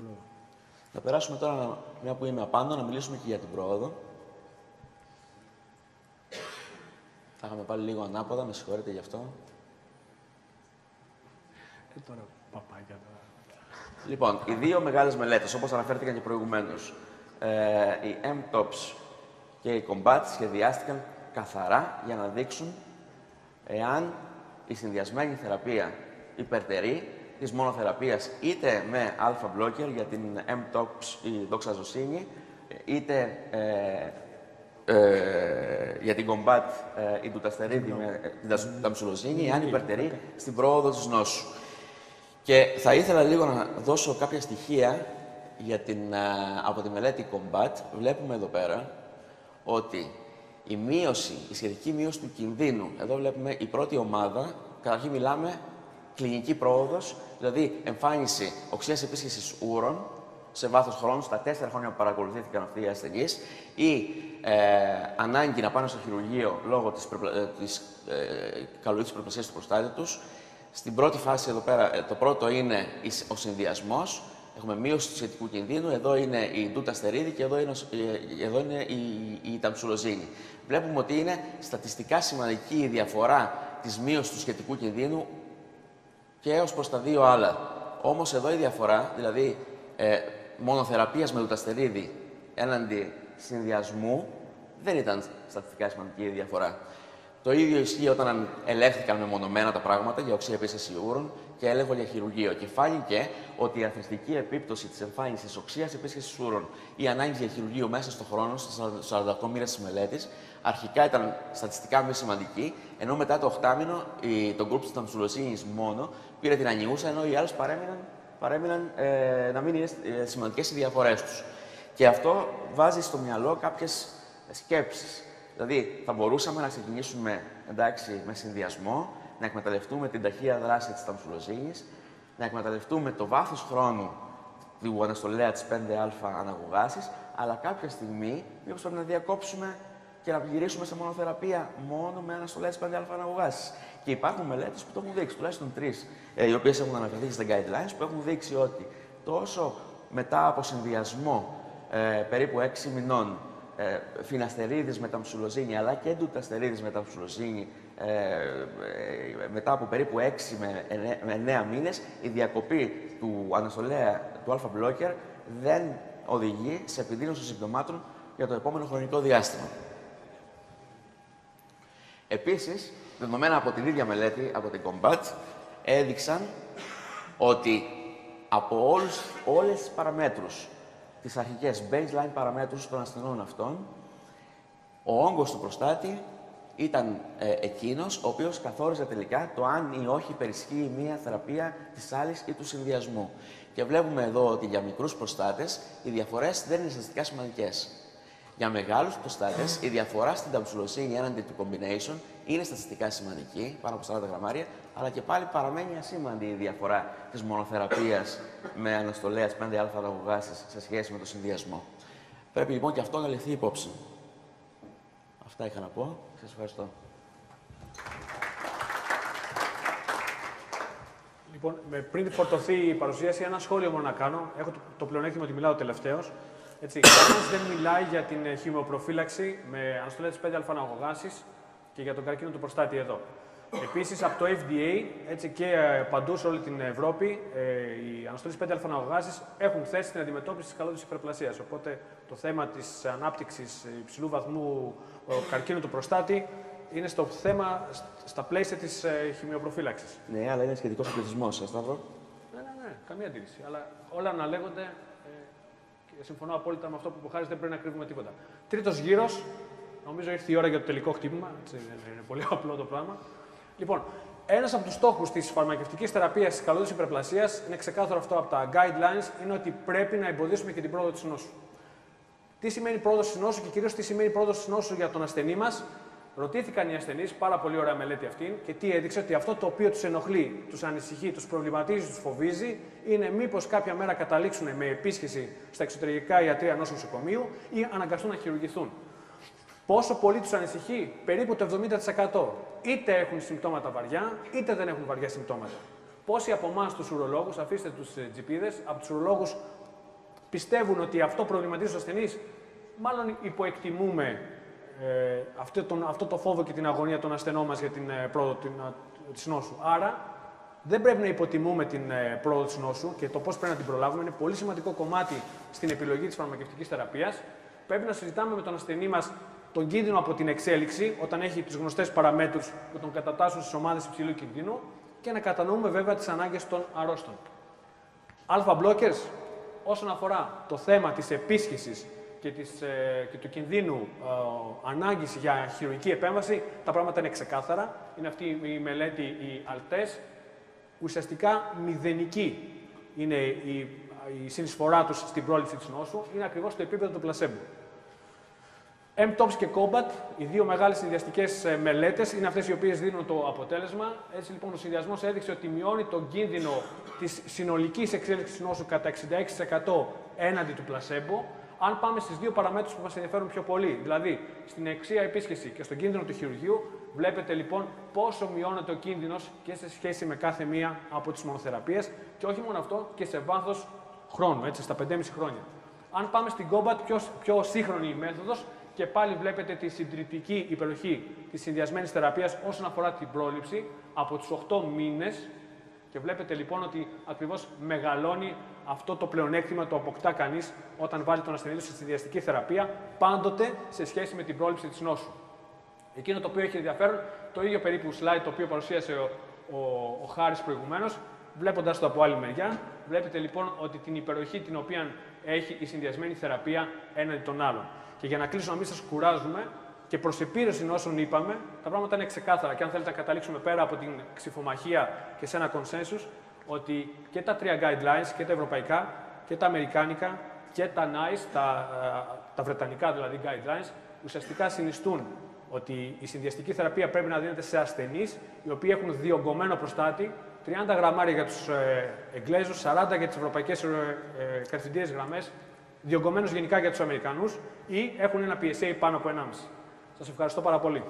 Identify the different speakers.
Speaker 1: πρόοδο.
Speaker 2: Να περάσουμε τώρα, μια που είμαι απάνω, να μιλήσουμε και για την πρόοδο. Θα είχαμε πάλι λίγο ανάποδα, με συγχωρείτε γι' αυτό.
Speaker 1: Ε, τώρα παπάκια τώρα.
Speaker 2: Λοιπόν, οι δύο μεγάλες μελέτες, όπως αναφέρθηκαν και προηγουμένως, ε, οι M-TOPS και οι Combat σχεδιάστηκαν καθαρά για να δείξουν εάν η συνδυασμένη θεραπεία υπερτερεί της μονοθεραπείας είτε με αλφα blocker για την M-TOPS ή δοξαζοσύνη, είτε ε, ε, για την combat ε, η τουταστερίδη με ε, την ταμψουλοζίνη, αν υπερτερεί στην πρόοδο της νόσου. Και θα ήθελα λίγο να δώσω κάποια στοιχεία για την, α, από τη μελέτη Combat. Βλέπουμε εδώ πέρα ότι η μείωση, η σχετική μείωση του κινδύνου, εδώ βλέπουμε η πρώτη ομάδα, καταρχήν μιλάμε κλινική πρόοδος, δηλαδή εμφάνιση οξείας επίσκεσης ούρων σε βάθος χρόνου, στα τέσσερα χρόνια που παρακολουθήθηκαν αυτοί οι ασθενείς, ή ε, ανάγκη να πάνε στο χειρουργείο λόγω της, ε, της ε, καλοήθης του προστάτη τους, στην πρώτη φάση εδώ πέρα, ε, το πρώτο είναι ο συνδυασμός. Έχουμε μείωση του σχετικού κινδύνου. Εδώ είναι η ντούτα στερίδη και εδώ είναι, ε, εδώ είναι η, η ταμψουλοζίνη. Βλέπουμε ότι είναι στατιστικά σημαντική η διαφορά της μείωσης του σχετικού κινδύνου και έως προς τα δύο άλλα. Όμως εδώ η διαφορά, δηλαδή ε, μονοθεραπείας με ντουταστερίδη έναντι συνδυασμού, δεν ήταν στατιστικά σημαντική η διαφορά. Το ίδιο ισχύει όταν ελέγχθηκαν μεμονωμένα τα πράγματα για οξύ επίσης ιούρων και έλεγχο για χειρουργείο. Και φάνηκε ότι η αθρηστική επίπτωση της εμφάνισης οξίας επίσης ούρων ή ανάγκη για χειρουργείο μέσα στον χρόνο, στου 48 μήνε της μελέτης, αρχικά ήταν στατιστικά μη σημαντική, ενώ μετά το 8 μήνο το γκρουπ της ταμψουλοσύνης μόνο πήρε την ανιούσα, ενώ οι άλλες παρέμειναν, παρέμειναν ε, να μην είναι ε, σημαντικές οι διαφορές τους. Και αυτό βάζει στο μυαλό κάποιες σκέψεις. Δηλαδή, θα μπορούσαμε να ξεκινήσουμε εντάξει, με συνδυασμό, να εκμεταλλευτούμε την ταχεία δράση της ταμψουλοζήνη, να εκμεταλλευτούμε το βάθος χρόνου του αναστολέα της 5α αναγωγάσης, αλλά κάποια στιγμή μήπως πρέπει να διακόψουμε και να γυρίσουμε σε μονοθεραπεία μόνο με αναστολέα της 5α αναγωγάσης. Και υπάρχουν μελέτες που το έχουν δείξει, τουλάχιστον τρεις, ε, οι οποίες έχουν αναφερθεί στα guidelines, που έχουν δείξει ότι τόσο μετά από συνδυασμό ε, περίπου 6 μηνών ε, φιναστερίδης με ταμψουλοζίνη αλλά και ντουταστερίδης με ταμψουλοζίνη ε, ε, μετά από περίπου 6 με 9 μήνες η διακοπή του αναστολέα του αλφα blocker δεν οδηγεί σε επιδείνωση των συμπτωμάτων για το επόμενο χρονικό διάστημα. Επίσης, δεδομένα από την ίδια μελέτη, από την Combat, έδειξαν ότι από όλους, όλες τις παραμέτρους τις αρχικές baseline παραμέτρους των ασθενών αυτών, ο όγκος του προστάτη ήταν ε, εκείνος ο οποίος καθόριζε τελικά το αν ή όχι υπερισχύει μία θεραπεία της άλλης ή του συνδυασμού. Και βλέπουμε εδώ ότι για μικρούς προστάτες οι διαφορές δεν είναι στατιστικά σημαντικές. Για μεγάλους προστάτες η διαφορά στην ταμψουλοσύνη έναντι του combination είναι στατιστικά σημαντική, πάνω από 40 γραμμάρια, αλλά και πάλι παραμένει ασήμαντη η διαφορά της μονοθεραπείας με αναστολέας 5α αγωγάσει σε σχέση με το συνδυασμό. Πρέπει λοιπόν και αυτό να ληφθεί υπόψη. Αυτά είχα να πω. Σας ευχαριστώ.
Speaker 1: Λοιπόν, πριν φορτωθεί η παρουσίαση, ένα σχόλιο μόνο να κάνω. Έχω το πλεονέκτημα ότι μιλάω τελευταίος. Έτσι, δεν μιλάει για την χημειοπροφύλαξη με αναστολές τη 5α αναγωγάσει και για τον καρκίνο του προστάτη εδώ. Επίσης, από το FDA έτσι και ε, παντού σε όλη την Ευρώπη, ε, οι αναστολές 5 αλφαναγωγάσεις έχουν θέσει την αντιμετώπιση της καλώδης υπερπλασίας. Οπότε το θέμα της ανάπτυξης υψηλού βαθμού καρκίνου του προστάτη είναι στο θέμα, στα πλαίσια της ε, χημειοπροφύλαξης.
Speaker 2: Ναι, αλλά είναι σχετικός ο πληθυσμός, Σταύρο.
Speaker 1: Ναι, ναι, ναι, καμία αντίρρηση. Αλλά όλα αναλέγονται και συμφωνώ απόλυτα με αυτό που υποχάρη, δεν πρέπει να κρύβουμε τίποτα. Τρίτος γύρος, Νομίζω ήρθε η ώρα για το τελικό χτύπημα. Έτσι, είναι πολύ απλό το πράγμα. Λοιπόν, ένας από τους στόχους της φαρμακευτικής θεραπείας της καλώδη υπερπλασίας είναι ξεκάθαρο αυτό από τα guidelines, είναι ότι πρέπει να εμποδίσουμε και την πρόοδο της νόσου. Τι σημαίνει πρόοδος της νόσου και κυρίως τι σημαίνει πρόοδος της νόσου για τον ασθενή μας; Ρωτήθηκαν οι ασθενείς, πάρα πολύ ωραία μελέτη αυτή, και τι έδειξε ότι αυτό το οποίο τους ενοχλεί, τους ανησυχεί, τους προβληματίζει, τους φοβίζει, είναι μήπως κάποια μέρα καταλήξουν με επίσκεψη στα εξωτερικά ιατρία ενός νοσοκομείου ή αναγκαστούν να χειρουργηθούν. Πόσο πολύ τους ανησυχεί, περίπου το 70%. Είτε έχουν συμπτώματα βαριά, είτε δεν έχουν βαριά συμπτώματα. Πόσοι από εμάς τους ουρολόγους, αφήστε τους τζιπίδες, από τους ουρολόγους πιστεύουν ότι αυτό προβληματίζει τους ασθενείς, μάλλον υποεκτιμούμε ε, αυτό, τον, αυτό το φόβο και την αγωνία των ασθενών μας για την ε, πρόοδο της νόσου. Άρα, δεν πρέπει να υποτιμούμε την ε, πρόοδο της νόσου και το πώς πρέπει να την προλάβουμε. Είναι πολύ σημαντικό κομμάτι στην επιλογή της φαρμακευτικής θεραπείας. Πρέπει να συζητάμε με τον ασθενή μας τον κίνδυνο από την εξέλιξη, όταν έχει τις γνωστές παραμέτρους που τον κατατάσσουν στις ομάδες υψηλού κινδύνου και να κατανοούμε βέβαια τις ανάγκες των αρρώστων. Αλφα blockers, όσον αφορά το θέμα της επίσχυσης και, της, ε, και του κινδύνου ε, ανάγκης για χειρουργική επέμβαση, τα πράγματα είναι ξεκάθαρα. Είναι αυτή η μελέτη, η ΑΛΤΕΣ. Ουσιαστικά μηδενική είναι η, η συνεισφορά τους στην πρόληψη της νόσου. Είναι ακριβώς το επίπεδο του πλασέμπου. M-TOPS και COMBAT, οι δύο μεγάλες συνδυαστικές ε, μελέτες, είναι αυτές οι οποίες δίνουν το αποτέλεσμα. Έτσι λοιπόν ο συνδυασμός έδειξε ότι μειώνει τον κίνδυνο της συνολικής εξέλιξης νόσου κατά 66% έναντι του πλασέμπο. Αν πάμε στις δύο παραμέτρους που μας ενδιαφέρουν πιο πολύ, δηλαδή στην εξία επίσκεψη και στον κίνδυνο του χειρουργείου, βλέπετε λοιπόν πόσο μειώνεται ο κίνδυνος και σε σχέση με κάθε μία από τις μονοθεραπείες και όχι μόνο αυτό και σε βάθος χρόνου, έτσι, στα 5,5 χρόνια. Αν πάμε στην COMBAT, πιο, πιο σύγχρονη η μέθοδος, και πάλι βλέπετε τη συντριπτική υπεροχή της συνδυασμένης θεραπείας όσον αφορά την πρόληψη από τους 8 μήνες. Και βλέπετε λοιπόν ότι ακριβώς μεγαλώνει αυτό το πλεονέκτημα το αποκτά κανείς όταν βάλει τον ασθενή στη συνδυαστική θεραπεία, πάντοτε σε σχέση με την πρόληψη της νόσου. Εκείνο το οποίο έχει ενδιαφέρον, το ίδιο περίπου slide το οποίο παρουσίασε ο, ο, ο Χάρης προηγουμένως, βλέποντας το από άλλη μεριά, βλέπετε λοιπόν ότι την υπεροχή την οποία έχει η συνδυασμένη θεραπεία έναντι των άλλων. Και για να κλείσω, να μην σας κουράζουμε και προς επίρρωση όσων είπαμε, τα πράγματα είναι ξεκάθαρα. Και αν θέλετε να καταλήξουμε πέρα από την ξυφομαχία και σε ένα consensus, ότι και τα τρία guidelines, και τα ευρωπαϊκά, και τα αμερικάνικα, και τα NICE, τα, ε, τα βρετανικά δηλαδή guidelines, ουσιαστικά συνιστούν ότι η συνδυαστική θεραπεία πρέπει να δίνεται σε ασθενείς οι οποίοι έχουν διωγγωμένο προστάτη, 30 γραμμάρια για τους ε, Εγγλέζους, 40 για τις ευρωπαϊκές ε, ε, γραμμές, διωγγωμένους γενικά για τους Αμερικανούς ή έχουν ένα PSA πάνω από 1,5. Σας ευχαριστώ πάρα πολύ.